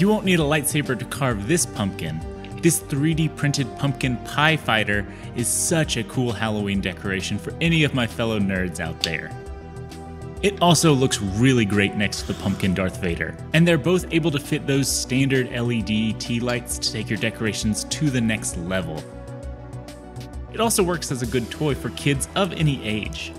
You won't need a lightsaber to carve this pumpkin. This 3D printed pumpkin pie fighter is such a cool Halloween decoration for any of my fellow nerds out there. It also looks really great next to the pumpkin Darth Vader, and they're both able to fit those standard LED tea lights to take your decorations to the next level. It also works as a good toy for kids of any age.